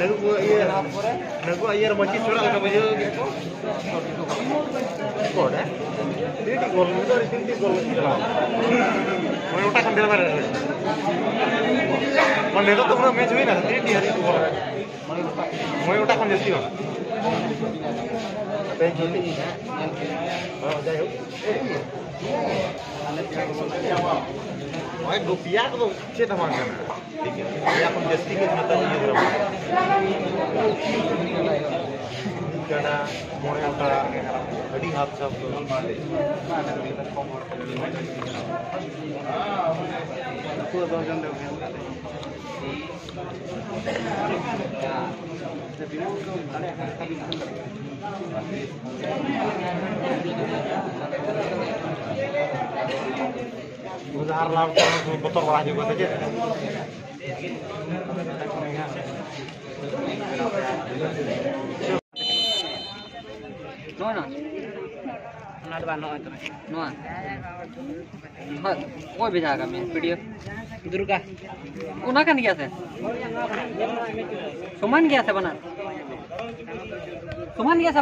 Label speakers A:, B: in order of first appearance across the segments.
A: Lagu ayer, lagu ayer macam curang sama dia gitu. Kau dah? Dia di gol, dia di sini gol. Mau utak sambil mana? Mana itu tuh match win lah, dia di hari gol. Mau utak sambil siapa? Thank you. Oh, jauh. Jadi? Oh, jauh. Wah, rupiah tuh cerita mana? Ya, aku jadi sedikit mata ini berapa? Karena mau yang tak tadi hap sab Udah harlam motor malah juga saja.
B: ᱱᱚᱣᱟ ᱚᱱᱟ ᱫᱚ ᱵᱟᱝ ᱱᱚᱜᱼᱚᱭ ᱛᱚᱵᱮ ᱱᱚᱣᱟ ᱦᱳᱭ ᱚᱠᱚᱭ ᱵᱷᱮᱡᱟ ᱟᱠᱟᱫ ᱢᱮᱭᱟ ᱯᱤᱰᱤᱮᱯ ᱫᱩᱨᱜᱟ ᱚᱱᱟ ᱠᱟᱱ ᱜᱮᱭᱟ ᱥᱮ ᱥᱚᱢᱟᱱ ᱜᱮᱭᱟ ᱥᱮ ᱵᱟᱱᱟᱨ ᱥᱚᱢᱟᱱ ᱜᱮᱭᱟ ᱥᱮ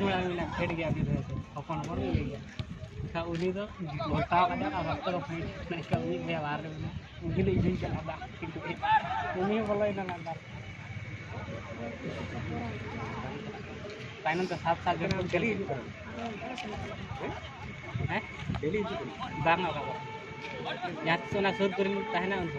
B: जुड़ा मिला फेड गया अभी रहे थे अपन गया। का उन्हीं तो बोलता का तो फाइट नहीं का उन्हीं व्यवहार में चला दा उन्हीं बोला ना तो सात साल के चली हैं? चली बांग का यहाँ तो सुर करें उनको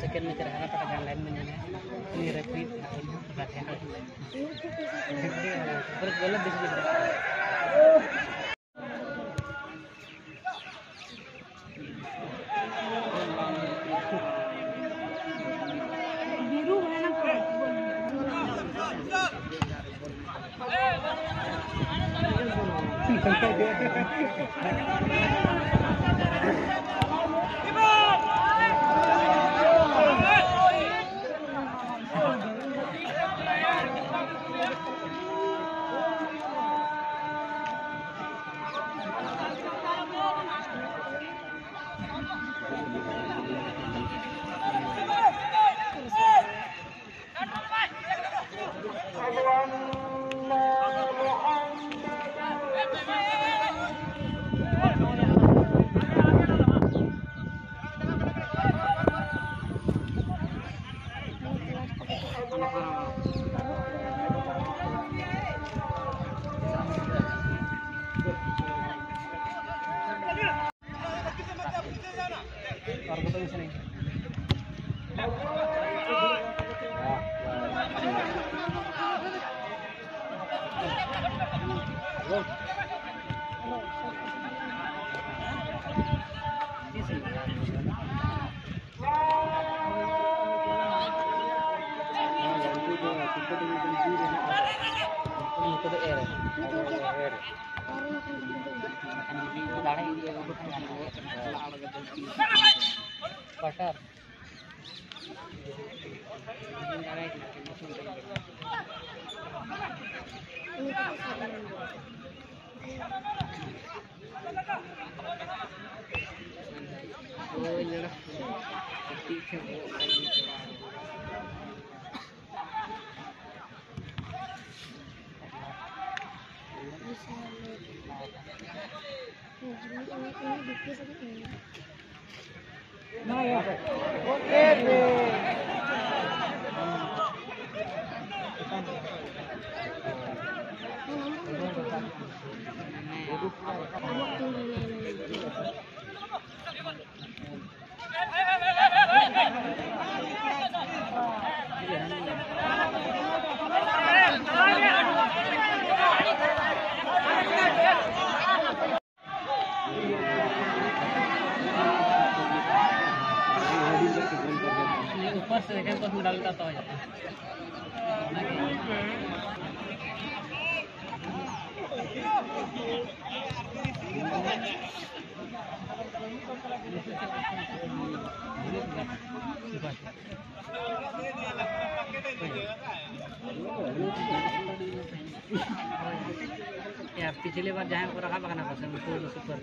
B: sekian meter harap pada lain menyenangkan ini repeat
C: akhirnya pada Thank you. Butter Amen. या पिछली बार जहाँ को रखा बगाना पसंद तो सुपर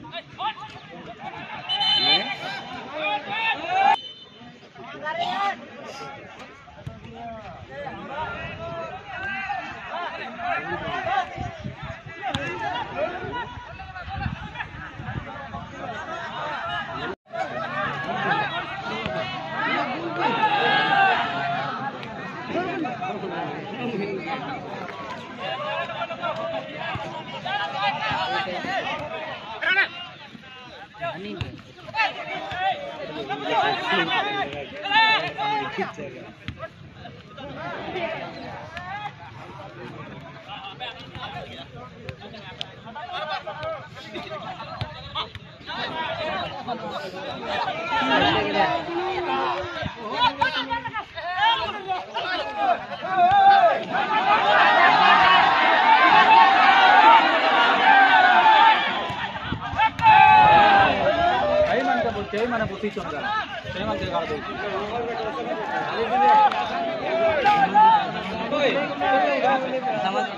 A: మన బుద్ధి చొందాలి समाज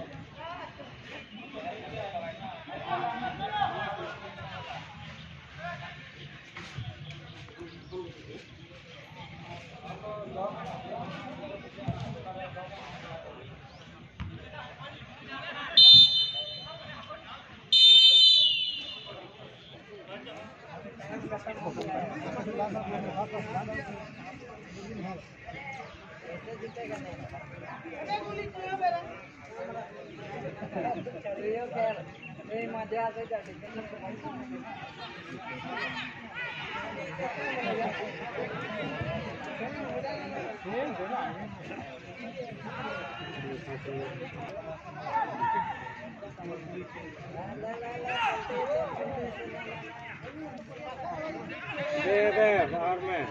A: putih congga. Saya mana kalau tu.
B: sama
C: दे दे बाहर में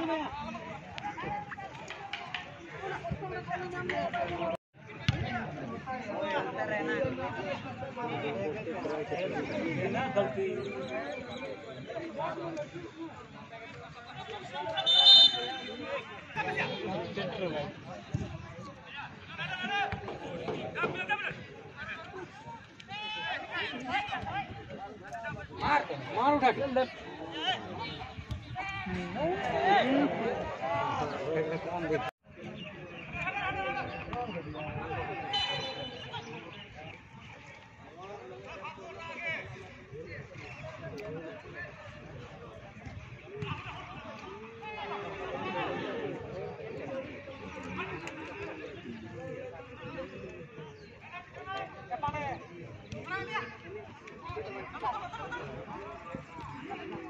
C: बोलो ना बोलो ना दे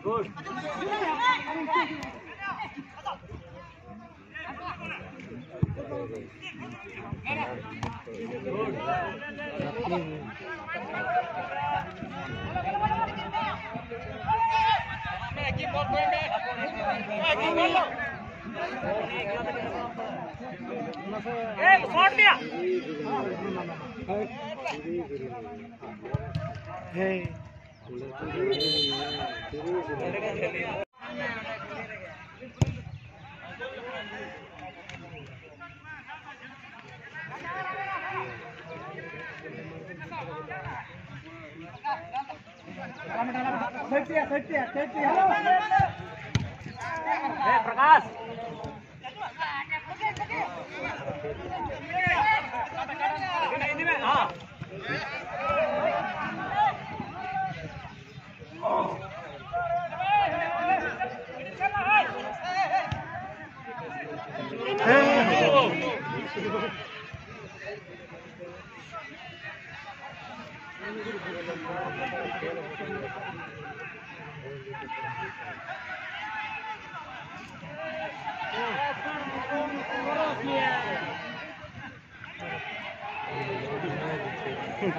D: Good. Hey, shot liya.
C: Hey. પ્રકાશ હા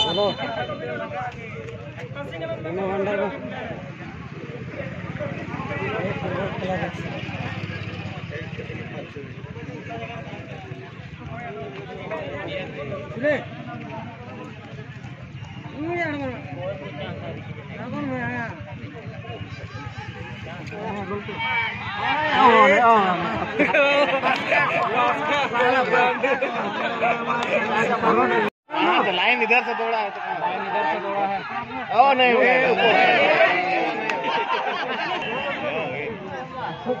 E: चलो दोनों अंडर
F: तो लाइन इधर से दौड़ा है तो लाइन इधर से दौड़ा है। ओ नहीं Good.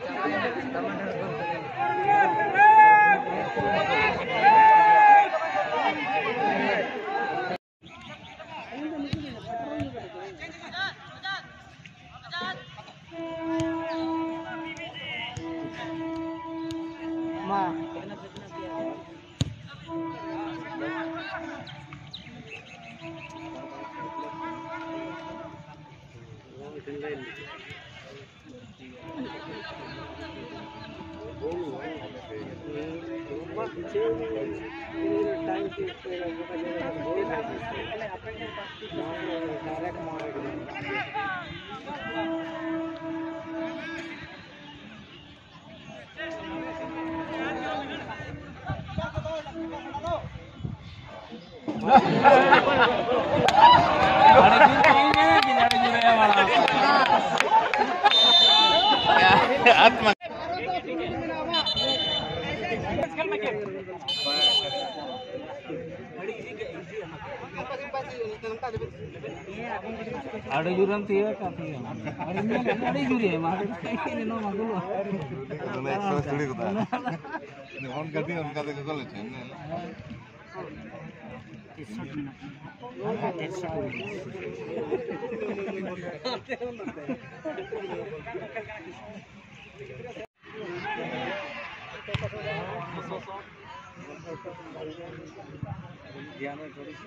E: Thank you.
F: आत्मा
E: अडजुरन थी है काफ़ी अडजुरी है मारे नो मगुल बोले एक सौ थोड़ी होता
F: है फ़ोन करती है उनका देखो कॉलेज है জ্ঞানের করেছি